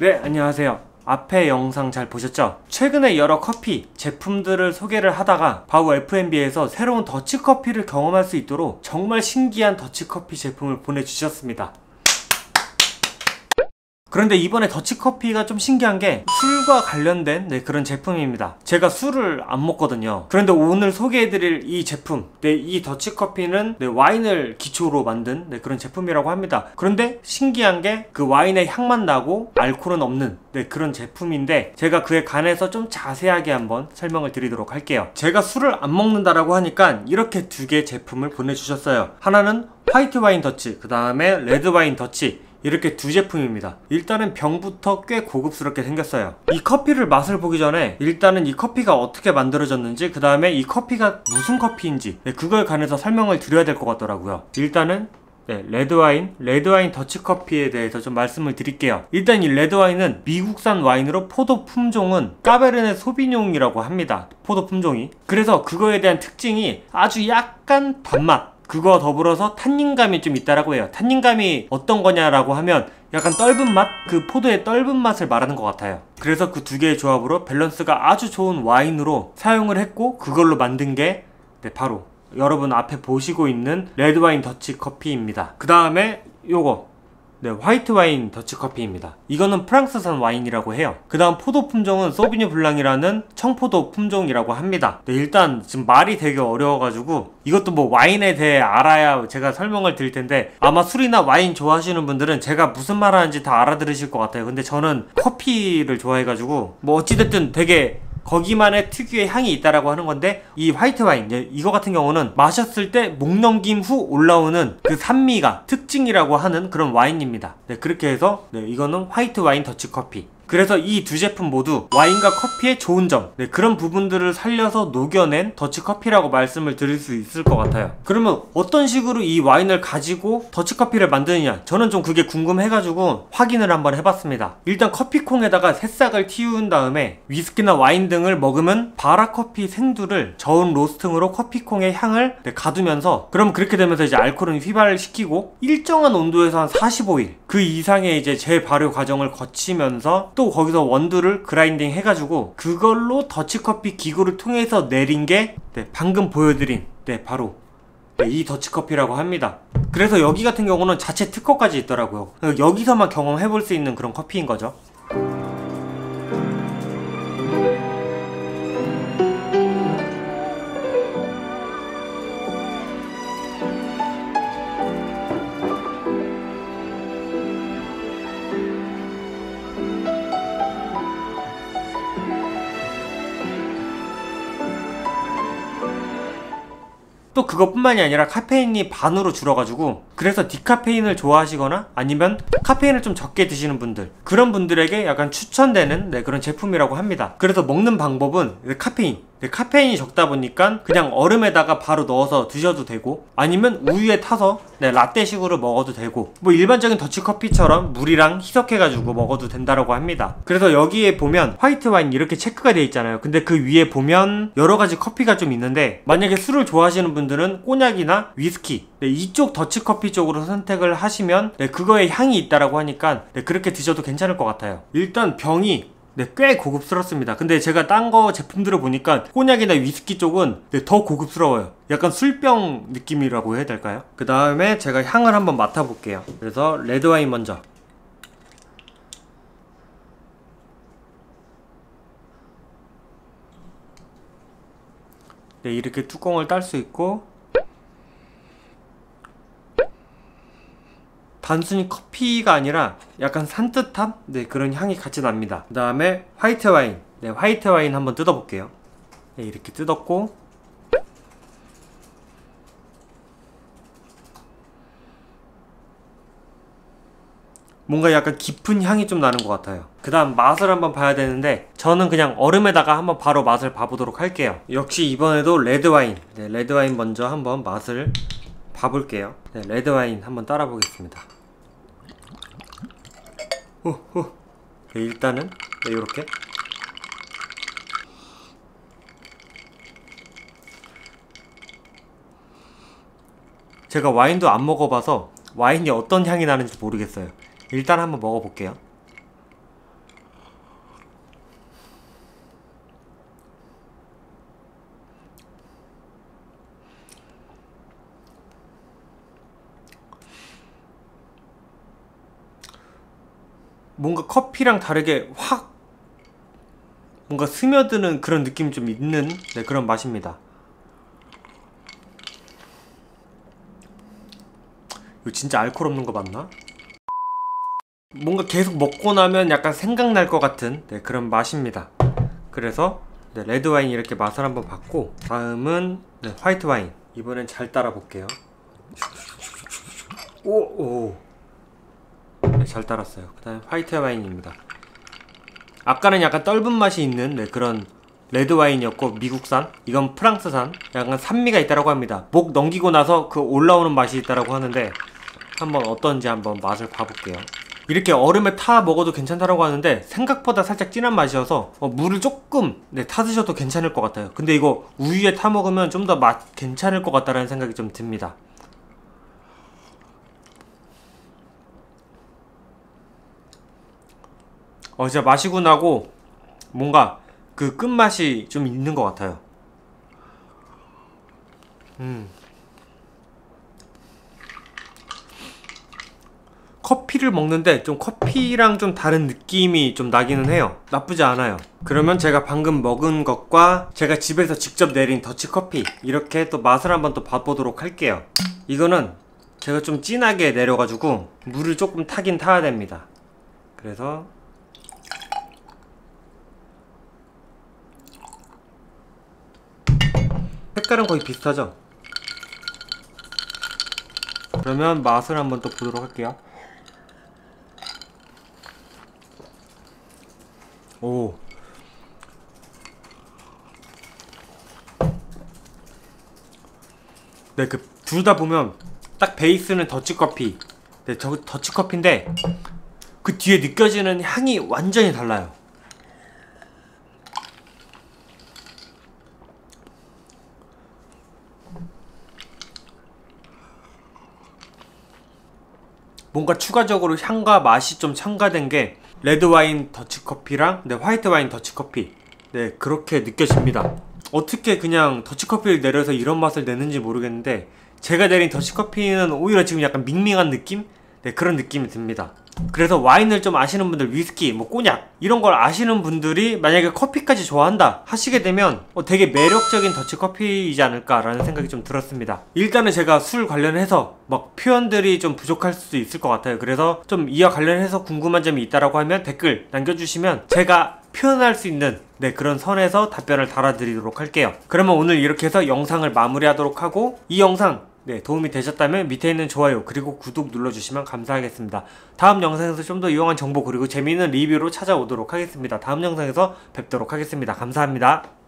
네, 안녕하세요. 앞에 영상 잘 보셨죠? 최근에 여러 커피 제품들을 소개를 하다가 바우 F&B에서 새로운 더치커피를 경험할 수 있도록 정말 신기한 더치커피 제품을 보내주셨습니다. 그런데 이번에 더치커피가 좀 신기한 게 술과 관련된 네, 그런 제품입니다. 제가 술을 안 먹거든요. 그런데 오늘 소개해드릴 이 제품, 네, 이 더치커피는 네, 와인을 기초로 만든 네, 그런 제품이라고 합니다. 그런데 신기한 게 그 와인의 향만 나고 알코올은 없는 네, 그런 제품인데 제가 그에 관해서 좀 자세하게 한번 설명을 드리도록 할게요. 제가 술을 안 먹는다라고 하니까 이렇게 두 개 제품을 보내주셨어요. 하나는 화이트 와인 더치, 그 다음에 레드 와인 더치. 이렇게 두 제품입니다. 일단은 병부터 꽤 고급스럽게 생겼어요. 이 커피를 맛을 보기 전에 일단은 이 커피가 어떻게 만들어졌는지 그 다음에 이 커피가 무슨 커피인지 네, 그걸 관해서 설명을 드려야 될 것 같더라고요. 일단은 네, 레드와인, 레드와인 더치커피에 대해서 좀 말씀을 드릴게요. 일단 이 레드와인은 미국산 와인으로 포도 품종은 까베르네 소비뇽이라고 합니다. 포도 품종이. 그래서 그거에 대한 특징이 아주 약간 단맛, 그거 더불어서 탄닌감이 좀 있다라고 해요. 탄닌감이 어떤 거냐라고 하면 약간 떫은 맛? 그 포도의 떫은 맛을 말하는 것 같아요. 그래서 그 두 개의 조합으로 밸런스가 아주 좋은 와인으로 사용을 했고 그걸로 만든 게 네, 바로 여러분 앞에 보시고 있는 레드와인 더치 커피입니다. 그 다음에 요거 네, 화이트 와인 더치 커피입니다. 이거는 프랑스산 와인이라고 해요. 그 다음 포도 품종은 소비뇽 블랑이라는 청포도 품종이라고 합니다. 네, 일단 지금 말이 되게 어려워가지고 이것도 뭐 와인에 대해 알아야 제가 설명을 드릴 텐데 아마 술이나 와인 좋아하시는 분들은 제가 무슨 말 하는지 다 알아들으실 것 같아요. 근데 저는 커피를 좋아해가지고 뭐 어찌됐든 되게 거기만의 특유의 향이 있다라고 하는 건데 이 화이트 와인 이거 같은 경우는 마셨을 때 목 넘김 후 올라오는 그 산미가 특징이라고 하는 그런 와인입니다. 네, 그렇게 해서 네, 이거는 화이트 와인 더치 커피. 그래서 이 두 제품 모두 와인과 커피의 좋은 점 네, 그런 부분들을 살려서 녹여낸 더치커피라고 말씀을 드릴 수 있을 것 같아요. 그러면 어떤 식으로 이 와인을 가지고 더치커피를 만드느냐? 저는 좀 그게 궁금해가지고 확인을 한번 해봤습니다. 일단 커피콩에다가 새싹을 틔운 다음에 위스키나 와인 등을 먹으면 바라커피 생두를 저온 로스팅으로 커피콩의 향을 네, 가두면서 그럼 그렇게 되면서 이제 알코올은 휘발시키고 일정한 온도에서 한 45일 그 이상의 이제 재발효 과정을 거치면서 또 거기서 원두를 그라인딩 해가지고 그걸로 더치커피 기구를 통해서 내린 게 네, 방금 보여드린 네, 바로 네, 이 더치커피라고 합니다. 그래서 여기 같은 경우는 자체 특허까지 있더라고요. 여기서만 경험해볼 수 있는 그런 커피인 거죠. 그것뿐만이 아니라 카페인이 반으로 줄어가지고 그래서 디카페인을 좋아하시거나 아니면 카페인을 좀 적게 드시는 분들 그런 분들에게 약간 추천되는 네, 그런 제품이라고 합니다. 그래서 먹는 방법은 카페인 네, 카페인이 적다 보니까 그냥 얼음에다가 바로 넣어서 드셔도 되고 아니면 우유에 타서 네, 라떼식으로 먹어도 되고 뭐 일반적인 더치커피처럼 물이랑 희석해가지고 먹어도 된다라고 합니다. 그래서 여기에 보면 화이트 와인 이렇게 체크가 되어 있잖아요. 근데 그 위에 보면 여러가지 커피가 좀 있는데 만약에 술을 좋아하시는 분들은 꼬냑이나 위스키 네, 이쪽 더치커피 쪽으로 선택을 하시면 네, 그거에 향이 있다라고 하니까 네, 그렇게 드셔도 괜찮을 것 같아요. 일단 병이 네, 꽤 고급스럽습니다. 근데 제가 딴 거 제품들을 보니까 꼬냑이나 위스키 쪽은 네, 더 고급스러워요. 약간 술병 느낌이라고 해야 될까요? 그 다음에 제가 향을 한번 맡아볼게요. 그래서 레드와인 먼저. 네, 이렇게 뚜껑을 딸 수 있고 단순히 커피가 아니라 약간 산뜻한 네, 그런 향이 같이 납니다. 그 다음에 화이트 와인. 네, 화이트 와인 한번 뜯어볼게요. 네, 이렇게 뜯었고. 뭔가 약간 깊은 향이 좀 나는 것 같아요. 그 다음 맛을 한번 봐야 되는데 저는 그냥 얼음에다가 한번 바로 맛을 봐보도록 할게요. 역시 이번에도 레드와인. 네, 레드와인 먼저 한번 맛을 봐볼게요. 네, 레드와인 한번 따라 보겠습니다 네, 일단은 네, 이렇게. 제가 와인도 안 먹어봐서 와인이 어떤 향이 나는지 모르겠어요. 일단 한번 먹어볼게요 뭔가 커피랑 다르게 확 뭔가 스며드는 그런 느낌이 좀 있는 네, 그런 맛입니다. 이거 진짜 알코올 없는 거 맞나? 뭔가 계속 먹고 나면 약간 생각날 것 같은 네, 그런 맛입니다. 그래서 네, 레드 와인 이렇게 맛을 한번 봤고 다음은 네, 화이트 와인 이번엔 잘 따라 볼게요. 오 오. 네, 잘 따랐어요. 그 다음 화이트 와인입니다. 아까는 약간 떫은 맛이 있는 네, 그런 레드 와인이었고 미국산? 이건 프랑스산? 약간 산미가 있다라고 합니다. 목 넘기고 나서 그 올라오는 맛이 있다라고 하는데 한번 어떤지 한번 맛을 봐볼게요. 이렇게 얼음에 타 먹어도 괜찮다라고 하는데 생각보다 살짝 진한 맛이어서 어, 물을 조금 네, 타 드셔도 괜찮을 것 같아요. 근데 이거 우유에 타 먹으면 좀 더 맛 괜찮을 것 같다라는 생각이 좀 듭니다 어 진짜 마시고 나고 뭔가 그 끝맛이 좀 있는 것 같아요. 음. 커피를 먹는데 좀 커피랑 좀 다른 느낌이 좀 나기는 해요. 나쁘지 않아요. 그러면 제가 방금 먹은 것과 제가 집에서 직접 내린 더치커피 이렇게 또 맛을 한번 또 봐보도록 할게요. 이거는 제가 좀 진하게 내려가지고 물을 조금 타긴 타야 됩니다. 그래서 색깔은 거의 비슷하죠? 그러면 맛을 한번 또 보도록 할게요. 오. 네, 그, 둘 다 보면, 딱 베이스는 더치커피. 네, 저, 더치커피인데, 그 뒤에 느껴지는 향이 완전히 달라요. 뭔가 추가적으로 향과 맛이 좀 첨가된 게 레드 와인 더치커피랑 네, 화이트 와인 더치커피. 네 그렇게 느껴집니다. 어떻게 그냥 더치커피를 내려서 이런 맛을 내는지 모르겠는데 제가 내린 더치커피는 오히려 지금 약간 밍밍한 느낌? 네 그런 느낌이 듭니다 그래서 와인을 좀 아시는 분들 위스키, 뭐 꼬냑 이런 걸 아시는 분들이 만약에 커피까지 좋아한다 하시게 되면 어, 되게 매력적인 더치커피이지 않을까라는 생각이 좀 들었습니다. 일단은 제가 술 관련해서 막 표현들이 좀 부족할 수도 있을 것 같아요. 그래서 좀 이와 관련해서 궁금한 점이 있다라고 하면 댓글 남겨주시면 제가 표현할 수 있는 네 그런 선에서 답변을 달아드리도록 할게요. 그러면 오늘 이렇게 해서 영상을 마무리하도록 하고 이 영상 네, 도움이 되셨다면 밑에 있는 좋아요 그리고 구독 눌러주시면 감사하겠습니다. 다음 영상에서 좀 더 유용한 정보 그리고 재미있는 리뷰로 찾아오도록 하겠습니다. 다음 영상에서 뵙도록 하겠습니다. 감사합니다.